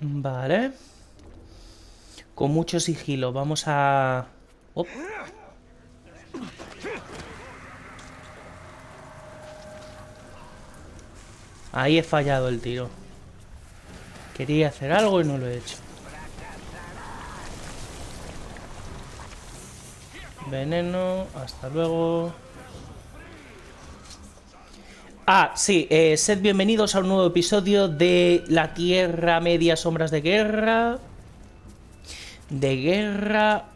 Vale. Con mucho sigilo. Vamos a... Op. Ahí he fallado el tiro. Quería hacer algo y no lo he hecho. Veneno, hasta luego. Ah, sí, eh, sed bienvenidos a un nuevo episodio de La Tierra Media Sombras de Guerra. De guerra...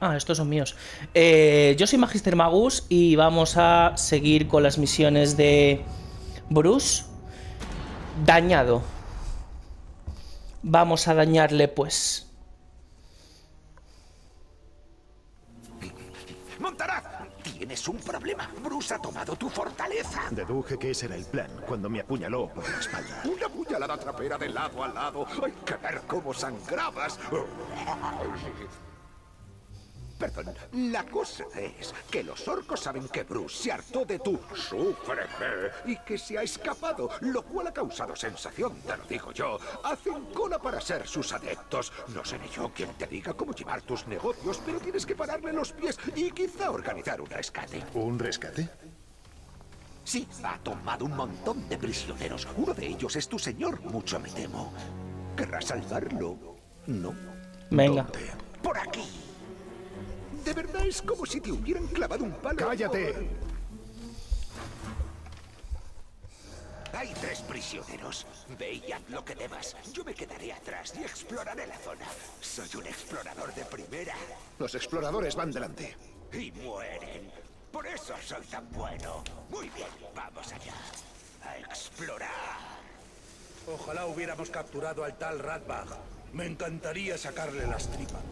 Ah, estos son míos. Eh, yo soy Magister Magus y vamos a seguir con las misiones de Bruce. Dañado. Vamos a dañarle, pues. Tienes un problema. Bruce ha tomado tu fortaleza. Deduje que ese era el plan cuando me apuñaló por la espalda. Una puñalada trapera de lado a lado. Hay que ver cómo sangrabas. Perdón, la cosa es que los orcos saben que Bruce se hartó de tu súfreme y que se ha escapado, lo cual ha causado sensación, te lo digo yo. Hacen cola para ser sus adeptos. No seré yo quien te diga cómo llevar tus negocios, pero tienes que pararle los pies y quizá organizar un rescate. ¿Un rescate? Sí, ha tomado un montón de prisioneros. Uno de ellos es tu señor, mucho me temo. ¿Querrás salvarlo? No. Venga. ¿Dónde? Por aquí. De verdad es como si te hubieran clavado un palo. ¡Cállate! Hay tres prisioneros. Ve y haz lo que debas. Yo me quedaré atrás y exploraré la zona. Soy un explorador de primera. Los exploradores van delante. Y mueren. Por eso soy tan bueno. Muy bien, vamos allá. A explorar. Ojalá hubiéramos capturado al tal Radbach. Me encantaría sacarle las tripas.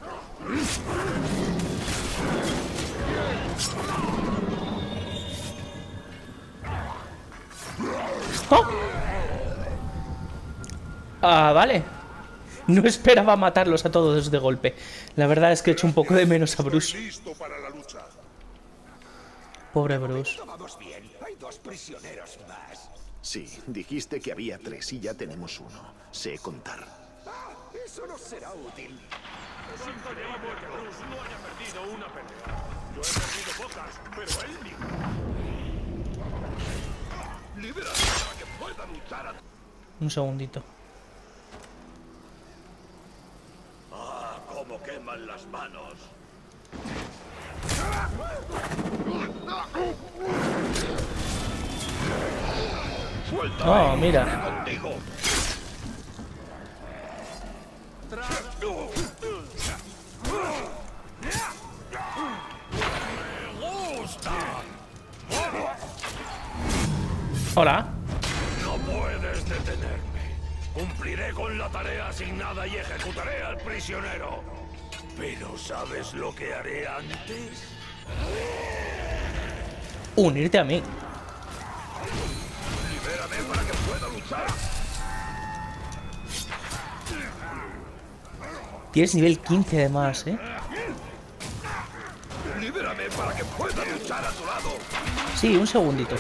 ¡Oh! Ah, vale. No esperaba matarlos a todos de golpe. La verdad es que he hecho un poco de menos a Bruce. Pobre Bruce. Vamos bien. Hay dos prisioneros más. Sí, dijiste que había tres y ya tenemos uno. Sé contar. Ah, eso no será útil. Que Bruce no haya perdido una pelea. Yo he perdido pocas, pero él ni. Para que pueda luchar a... Un segundito. Ah, cómo queman las manos. Oh, mira. Hola. No puedes detenerme. Cumpliré con la tarea asignada y ejecutaré al prisionero. Pero ¿sabes lo que haré antes? Unirte a mí. Libérame para que pueda luchar. Tienes nivel 15 de más, ¿eh? Libérame para que pueda luchar a tu lado. Sí, un segundito.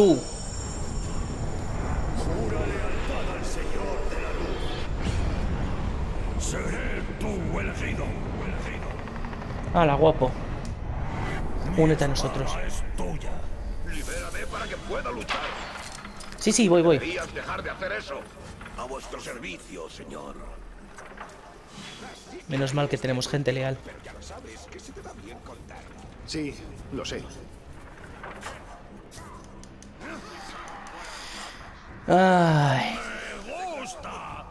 Tú. Jura lealtad al Señor de la Luz. Seré tu elegido. elegido. Hala, guapo. Únete a nosotros. Espada es tuya. Libérame para que pueda luchar. Sí, sí, voy, voy. Debías dejar de hacer eso. A vuestro servicio, señor. Menos mal que tenemos gente leal. Ya lo sabes, que se te da bien contar. Sí, lo sé. Ay. ¡Me gusta!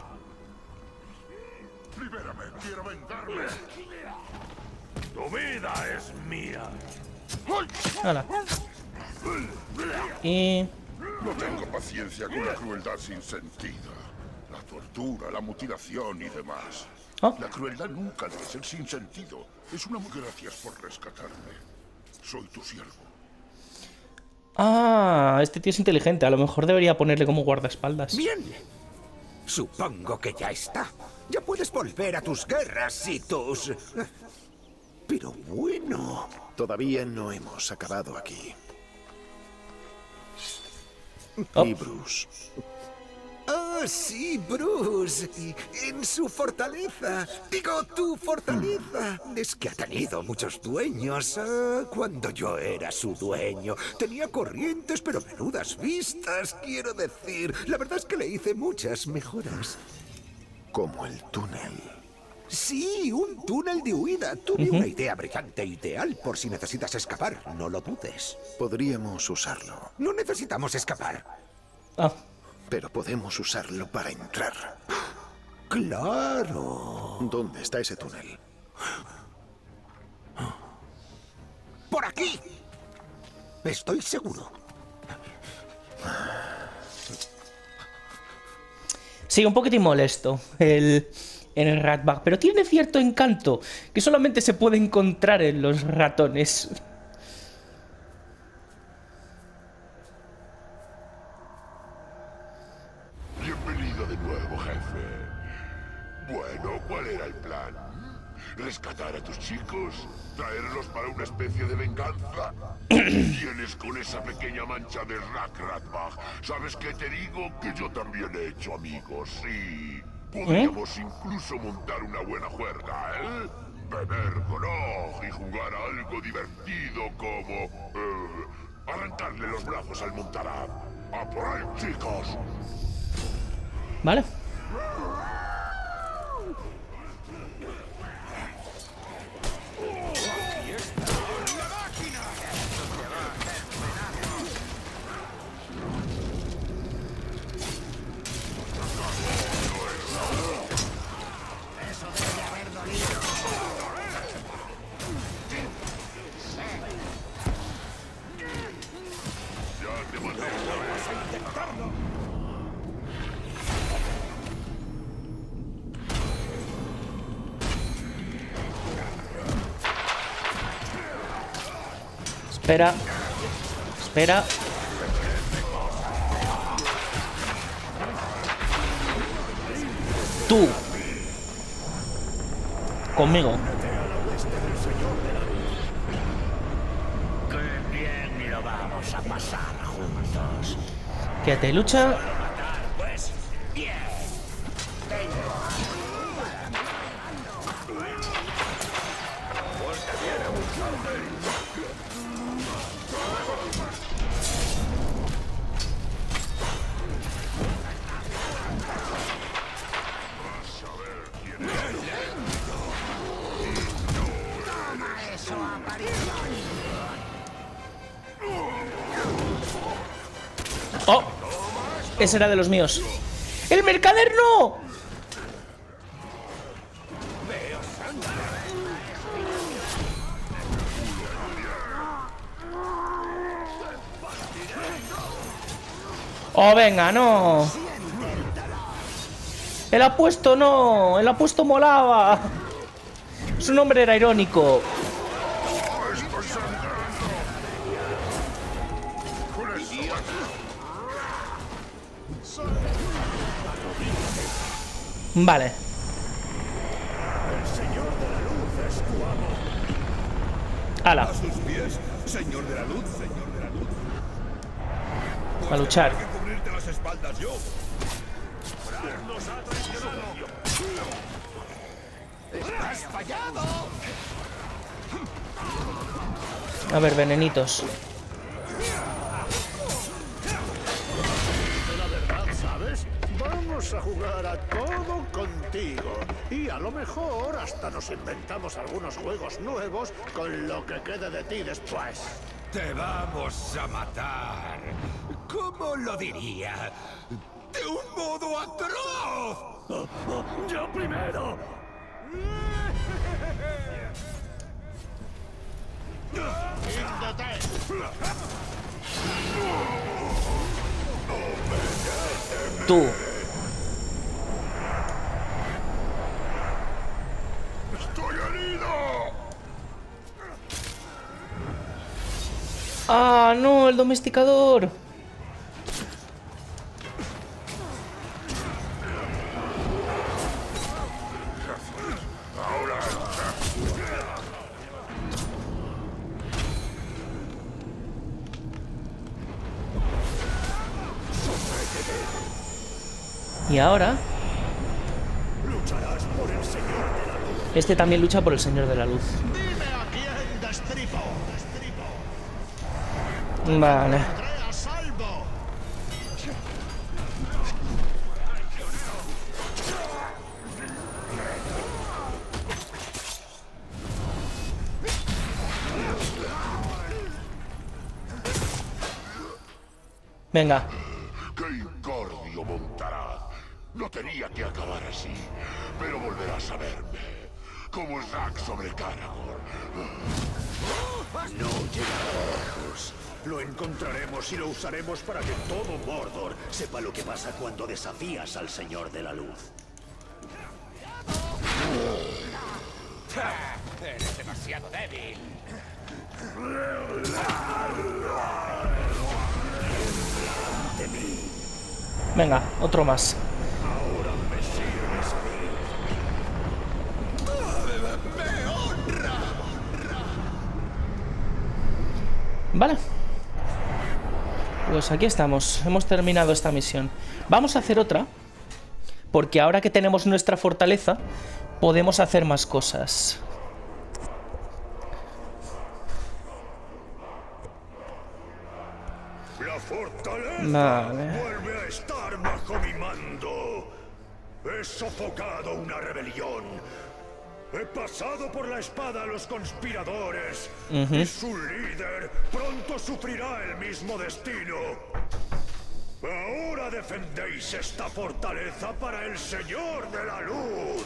Libérame, quiero vengarme. Tu vida es mía. Y... No tengo paciencia con la crueldad sin sentido. La tortura, la mutilación y demás. Oh. La crueldad nunca debe ser sin sentido. Es una gracias por rescatarme. Soy tu siervo. Ah, este tío es inteligente. A lo mejor debería ponerle como guardaespaldas. Bien. Supongo que ya está. Ya puedes volver a tus guerras y tus... pero bueno. Todavía no hemos acabado aquí. Oh. Y Bruce. Sí, Bruce. En su fortaleza. Digo, tu fortaleza. Es que ha tenido muchos dueños. Ah, cuando yo era su dueño, tenía corrientes, pero menudas vistas, quiero decir. La verdad es que le hice muchas mejoras. Como el túnel. Sí, un túnel de huida. Tuve una idea brillante ideal por si necesitas escapar. No lo dudes. Podríamos usarlo, No necesitamos escapar. Ah, pero podemos usarlo para entrar. Claro. ¿Dónde está ese túnel? ¡Por aquí! Estoy seguro. sí, un poquitín molesto el, el ratbag, pero tiene cierto encanto que solamente se puede encontrar en los ratones. Mancha de Rack Ratbag. ¿Sabes qué te digo? Que yo también he hecho amigos, sí. Podríamos incluso montar una buena juerga, ¿eh? Beber con Og y jugar a algo divertido como... eh, arrancarle los brazos al montará. ¡A por ahí, chicos! ¿Vale? Espera. Espera. Tú. Conmigo. Qué bien lo vamos a pasar juntos. Quédate, lucha. Ese era de los míos. ¡El mercader no! Oh, venga, no. El apuesto no. El apuesto molaba. Su nombre era irónico. Vale. Ala, sus pies, señor de la luz, señor de la luz. a luchar. que cubrirte las espaldas yo. A ver, venenitos. A lo mejor hasta nos inventamos algunos juegos nuevos con lo que quede de ti después. Te vamos a matar. ¿Cómo lo diría? De un modo atroz. ¡Yo primero! Tú. No! ¡El domesticador! Y ahora... Este también lucha por el Señor de la Luz. Vale. Venga. ¡Qué incordio montará! No tenía que acabar así, pero volverás a verme. Como Zack sobre Caragor. No llegará lejos. Lo encontraremos y lo usaremos para que todo Mordor sepa lo que pasa cuando desafías al Señor de la Luz. Eres demasiado débil. Venga, otro más. Vale. Pues aquí estamos. Hemos terminado esta misión. Vamos a hacer otra. Porque ahora que tenemos nuestra fortaleza, podemos hacer más cosas. La fortaleza Vale. vuelve a estar bajo mi mando. He sofocado una rebelión. He pasado por la espada a los conspiradores. Y su líder pronto sufrirá el mismo destino. Ahora defendéis esta fortaleza para el Señor de la Luz.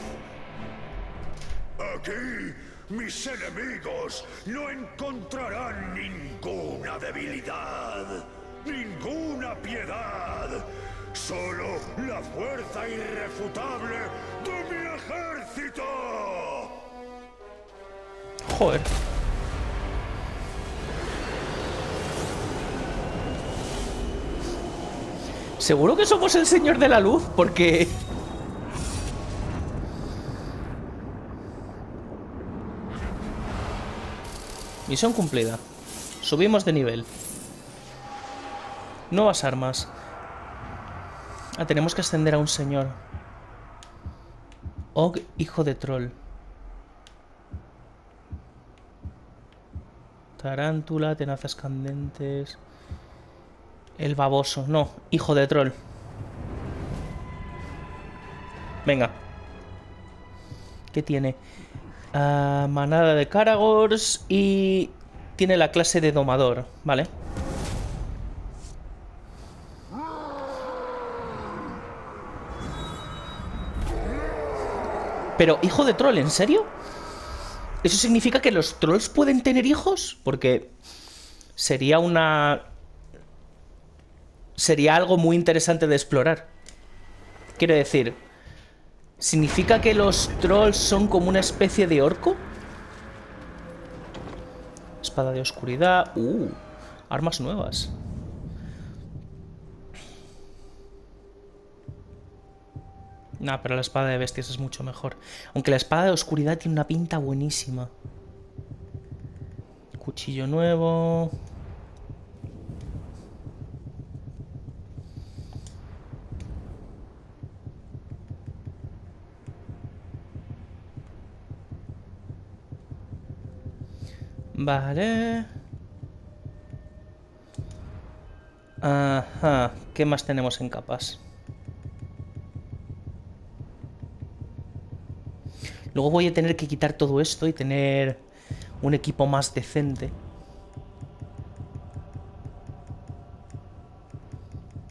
Aquí, mis enemigos no encontrarán ninguna debilidad, ninguna piedad, solo la fuerza irrefutable de mi ejército. Joder. ¿Seguro que somos el Señor de la Luz? Porque... Misión cumplida. Subimos de nivel. Nuevas armas. Ah, tenemos que ascender a un señor. Og, hijo de troll. Tarántula, tenazas candentes. El baboso. No, hijo de troll. Venga. ¿Qué tiene? Ah, manada de Caragors y tiene la clase de domador, ¿vale? Pero, hijo de troll, ¿en serio? ¿Eso significa que los trolls pueden tener hijos? Porque sería una... Sería algo muy interesante de explorar. Quiero decir, ¿significa que los trolls son como una especie de orco? Espada de oscuridad. Uh, armas nuevas. No, pero la espada de bestias es mucho mejor. Aunque la espada de oscuridad tiene una pinta buenísima. Cuchillo nuevo. Vale. Ajá. ¿Qué más tenemos en capas? Luego voy a tener que quitar todo esto y tener un equipo más decente.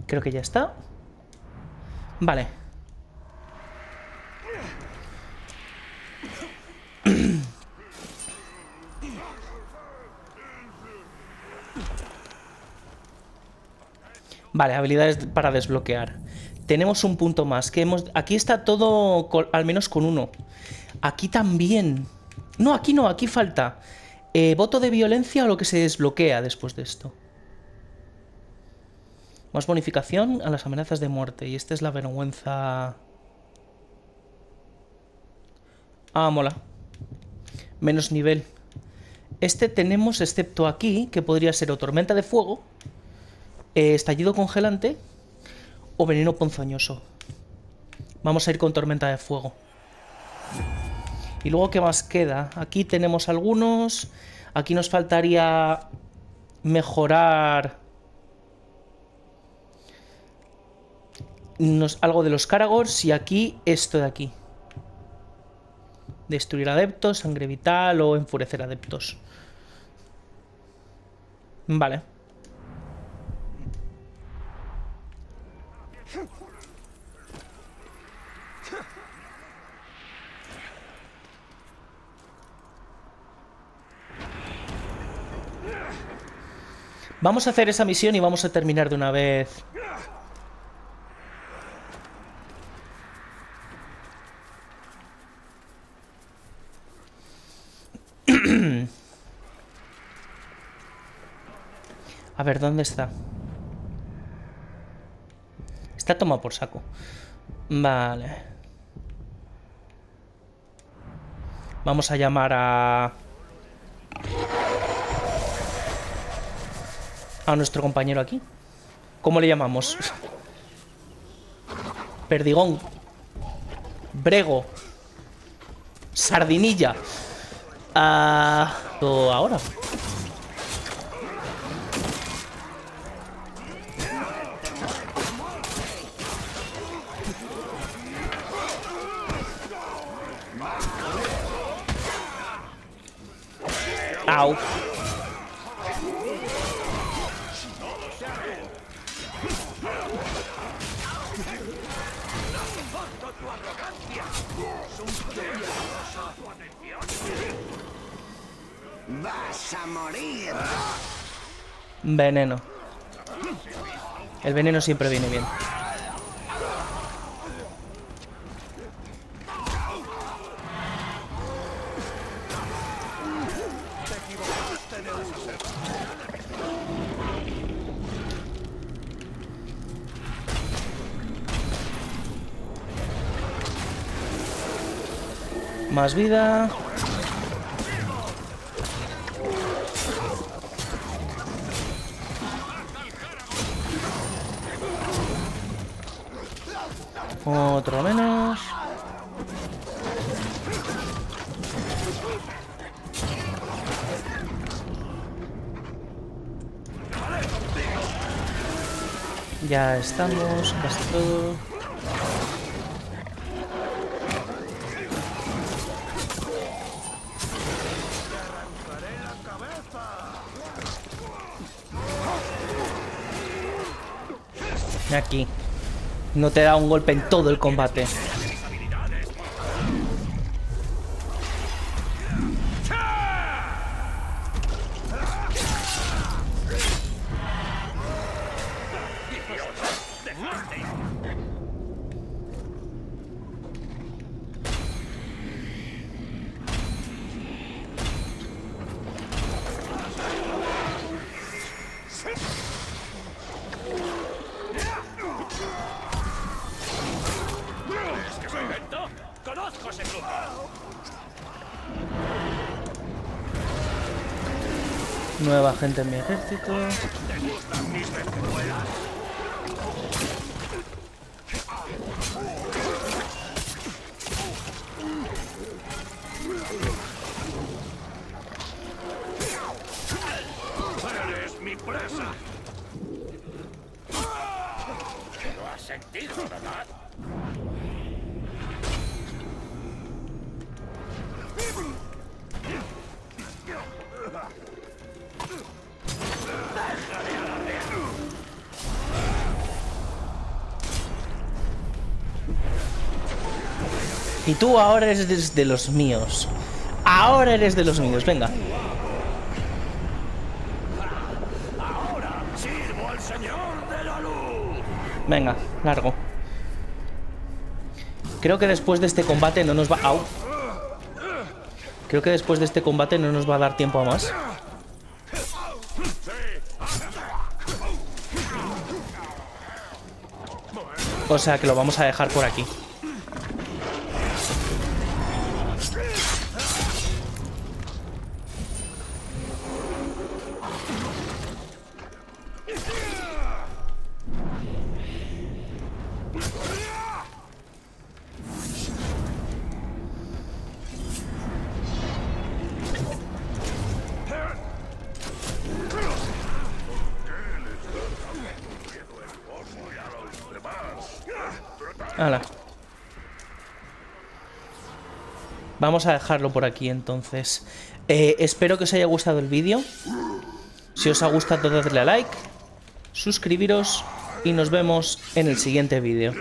Creo que ya está. Vale. Vale, habilidades para desbloquear. Tenemos un punto más. Que hemos... Aquí está todo al menos con uno. Aquí también. No, aquí no, aquí falta. Eh, voto de violencia o lo que se desbloquea después de esto. Más bonificación a las amenazas de muerte. Y esta es la vergüenza. Ah, mola. Menos nivel. Este tenemos, excepto aquí, que podría ser o tormenta de fuego, eh, estallido congelante o veneno ponzoñoso. Vamos a ir con tormenta de fuego. Y luego, ¿qué más queda? Aquí tenemos algunos. Aquí nos faltaría mejorar algo de los Caragors y aquí esto de aquí. Destruir adeptos, sangre vital o enfurecer adeptos. Vale. Vamos a hacer esa misión y vamos a terminar de una vez. A ver, ¿dónde está? Está tomado por saco. Vale. Vamos a llamar a... A nuestro compañero aquí. ¿Cómo le llamamos? Perdigón. Brego. Sardinilla. Ah, ahora. Veneno. El veneno siempre viene bien. Más vida. Otro menos. Ya estamos, casi todo. Aquí. No te da un golpe en todo el combate. Nueva gente en mi ejército. ¡Eres mi presa! Y tú ahora eres de los míos. Ahora eres de los míos, venga. ¡Ahora sirvo al Señor de la Luz! Venga, largo. Creo que después de este combate no nos va... Creo que después de este combate no nos va a dar tiempo a más. O sea que lo vamos a dejar por aquí. Vamos a dejarlo por aquí entonces. Eh, espero que os haya gustado el vídeo. Si os ha gustado, dadle a like, suscribiros y nos vemos en el siguiente vídeo.